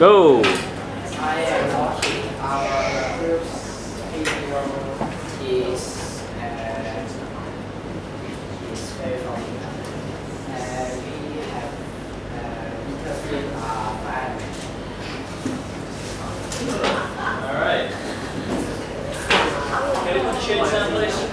Go. I am Rocky. Our is uh, is very. Uh, we have uh, interviewed our fan. All right. Can we put down, please?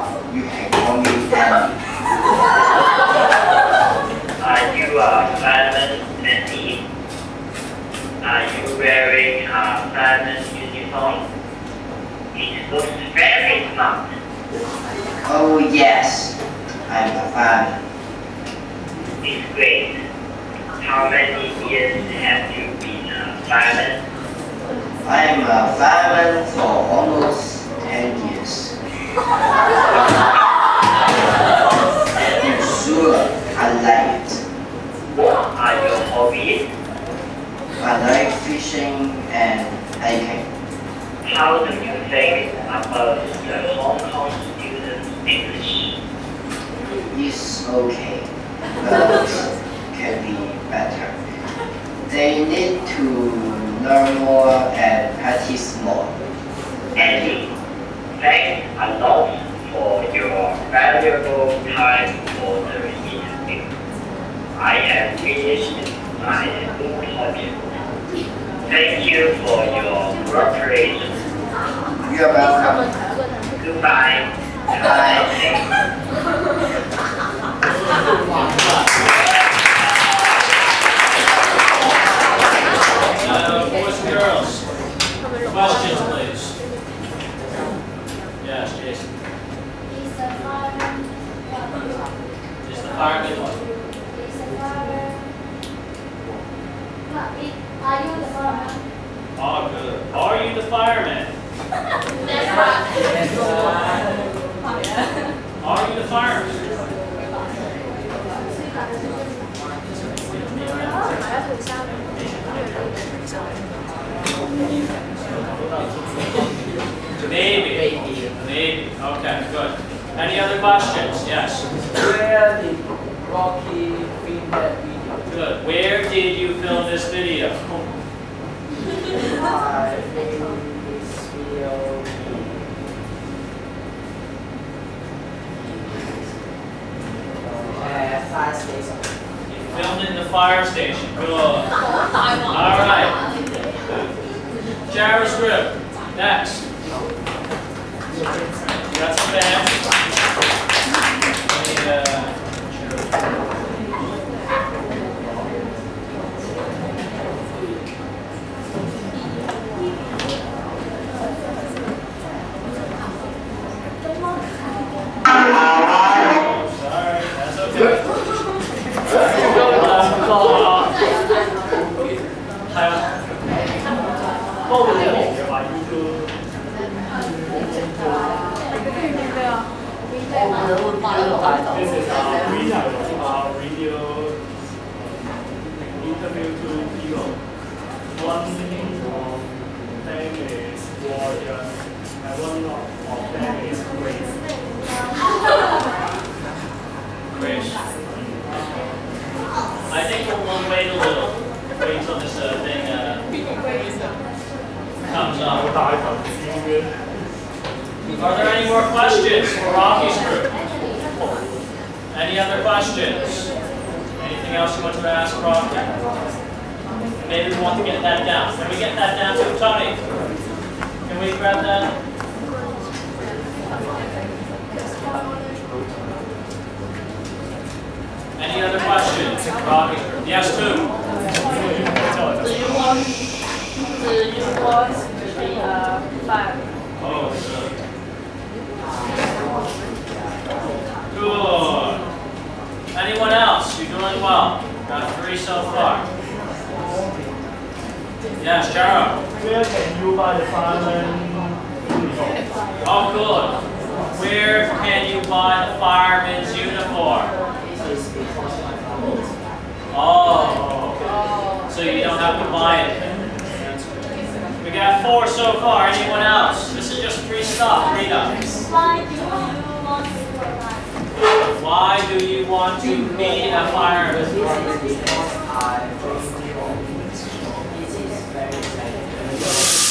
Lau. You can call me Andy. Are you a fireman, Andy? Are you wearing a fireman uniform? It looks very smart. Oh yes, I'm a fan. It's great. How many years have you been a fireman? I am a fireman for almost 10 years. I like fishing and hiking. How do you think about the Hong Kong students' English? It's okay, but can be better. They need to learn more and practice more. Andy, thanks a lot for your valuable time for the interview. I have finished my project. Thank you for your cooperation. You're welcome. Goodbye. Bye. Are you the fireman? Oh, good. Are you the fireman? That's right. Are you the fireman? Maybe. Maybe. Okay, good. Any other questions? Yes. Where Rocky? Good. Where did you film this video? I filmed this video in fire station. You filmed it in the fire station. Good. All right. Group. Next. You got some bands? Any, uh, Oh, sorry. That's okay. This is our video, our video interview to people one thing single thing is warrior and one of them is grace. Grace. I think we'll wait a little Wait on this uh, thing uh, comes up. Are there any more questions for Rocky's group? Any other questions? Anything else you want to ask Rocky? Maybe we want to get that down. Can we get that down to Tony? Can we grab that? Any other questions? Bobby? Yes, who? Do you want the new boys uh, five? Oh, good. Good. Anyone else? You're doing well. Got three so far. Yes, Charo. Where can you buy the fireman uniform? Oh, good. Where can you buy the fireman's uniform? Oh, so you don't have to buy it. We got four so far. Anyone else? This is just free stuff. Read up. Why do you want to provide? Why do you want to be a fireman? Very exciting.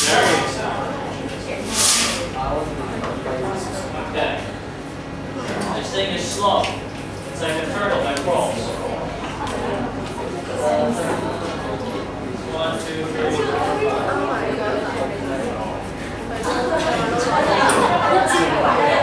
Okay. This thing is slow. It's like a turtle. One, two, three, oh four, five.